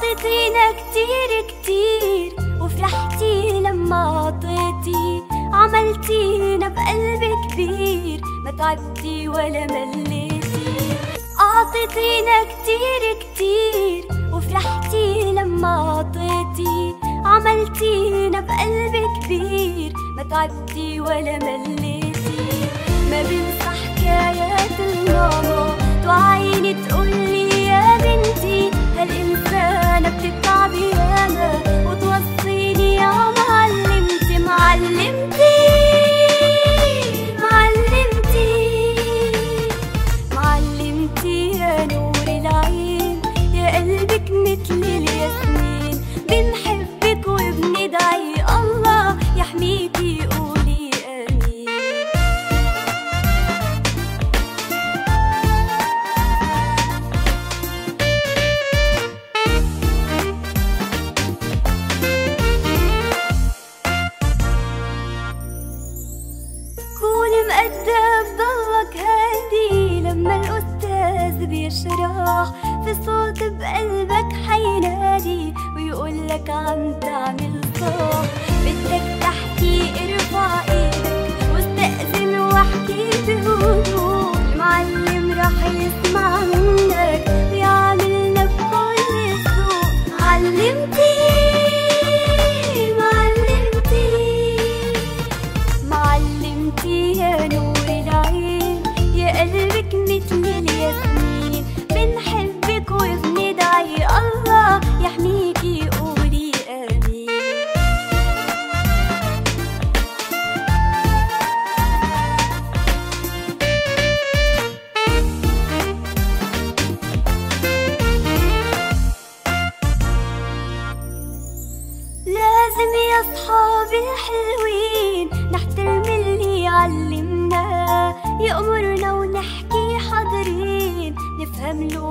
أعطيتينا كتير كتير وفرحتي لما عطيتي عملتينا بقلب كبير ما تعبتي ولا مليتي أعطيتينا كتير كتير وفرحتي لما عطيتي عملتينا بقلب كبير ما تعبتي ولا مليتي ما بنسى حكايات الماما توعيني تقولي بيشرح في صوت بقلبك حينادي ويقولك عم تعمل صح. بدك لازم يا صحابي الحلوين نحترم اللي علمنا يأمرنا ونحكي حاضرين. نفهم له